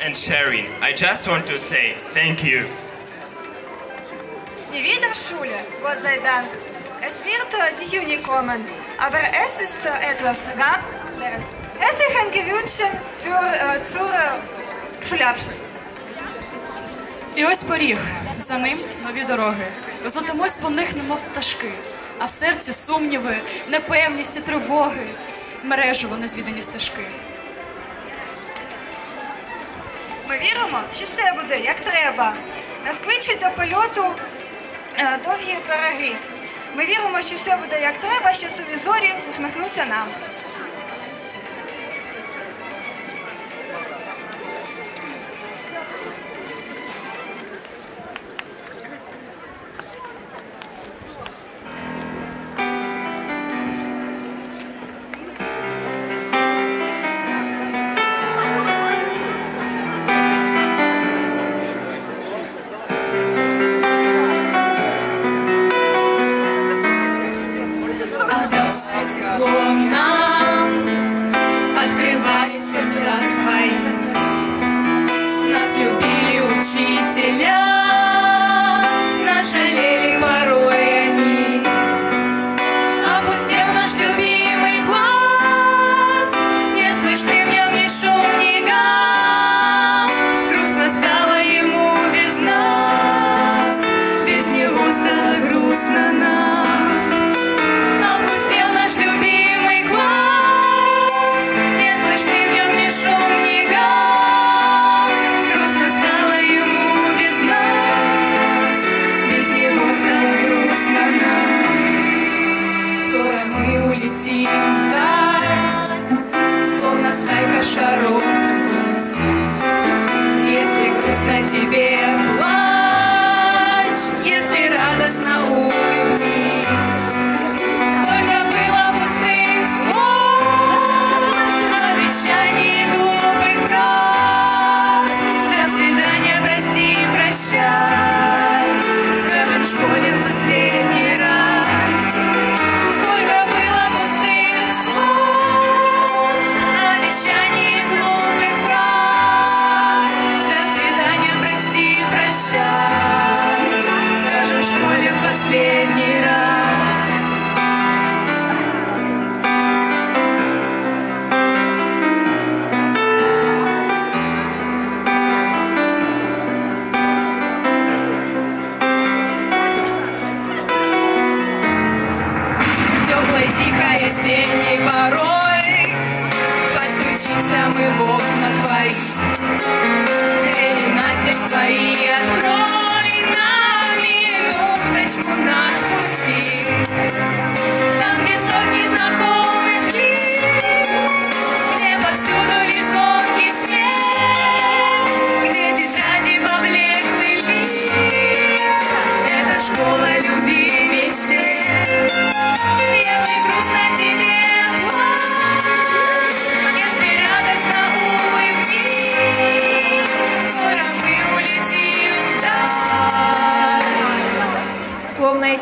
and sharing. I just want to say thank you. Nie wieder Schule, Gott sei Dank. Es wird äh, die Juni kommen, aber es ist äh, etwas anderes. Herzlichen Glückwunsch für, äh, zur äh, Schulabschluss. І ось поріг, за ним нові дороги. Розлетимось по них, немов пташки, а в серці сумніви, непевність і тривоги, мережево незвідані стежки. Віримо, що все буде як треба. Насквичуть до польоту е, довгі пироги. Ми віримо, що все буде як треба, що сові зорі усміхнуться нам. Нам, открывая сердца свои. Нас любили учителя, нас жалели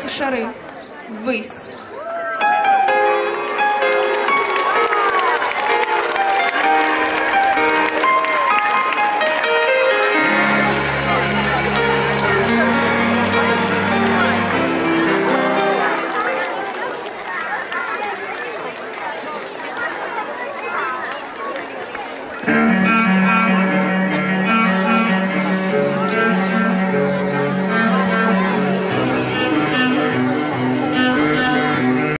улетим вдаль. Словно эти шары, ввысь,